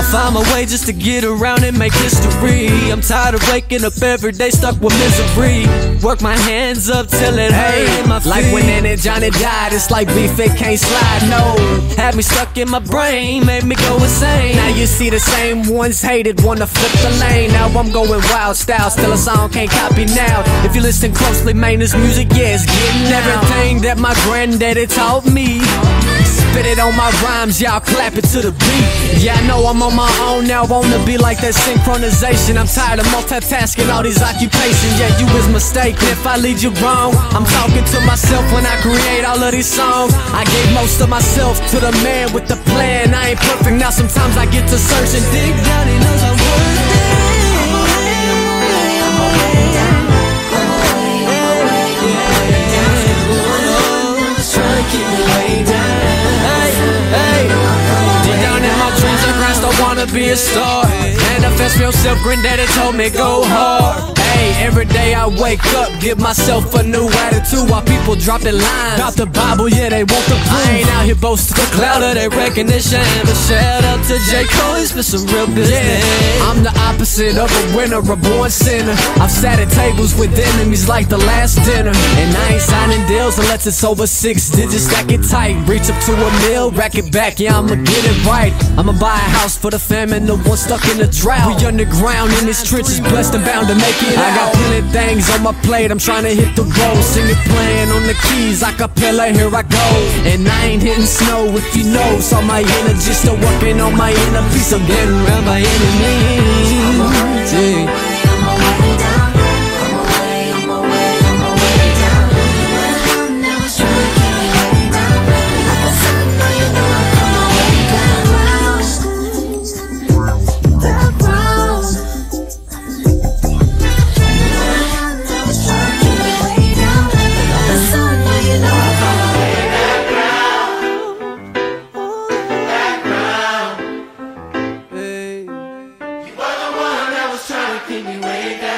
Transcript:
I find my way just to get around and make history. I'm tired of waking up every day stuck with misery. Work my hands up till it hurt my Like when Nana Johnny died, it's like beef, it can't slide, no. Had me stuck in my brain, made me go insane. Now you see the same ones hated, wanna flip the lane. Now I'm going wild style, still a song can't copy now. If you listen closely, man, this music, yeah, it's getting out. Everything that my granddaddy taught me. On my rhymes, y'all clap it to the beat. Yeah, I know I'm on my own now, wanna be like that synchronization. I'm tired of multitasking all these occupations. Yeah, you was mistaken if I lead you wrong. I'm talking to myself when I create all of these songs. I gave most of myself to the man with the plan. I ain't perfect now, sometimes I get to search and dig down. He knows I'm worth wanna be a star. Manifest yourself, granddaddy told me go hard. Hey, every day I wake up, give myself a new attitude while people drop their lines. About the Bible, yeah, they want the proof. I ain't out here boasting the cloud of their recognition. But shout out to J. Cole, he's for some real business. Yeah, I'm the opposite of a winner, a born sinner. I've sat at tables with enemies like the last dinner. And I ain't signing deals unless it's over six digits. Stack it tight, reach up to a mill, rack it back, yeah, I'ma get it right. I'ma buy a house for the famine, the one stuck in the drought. We underground in this trenches, blessed and bound to make it I got plenty things on my plate, I'm trying to hit the road. Sing it playing on the keys, acapella, here I go. And I ain't hitting snow if you know. So my energy still working on my inner peace. I'm getting around my any means. anyway.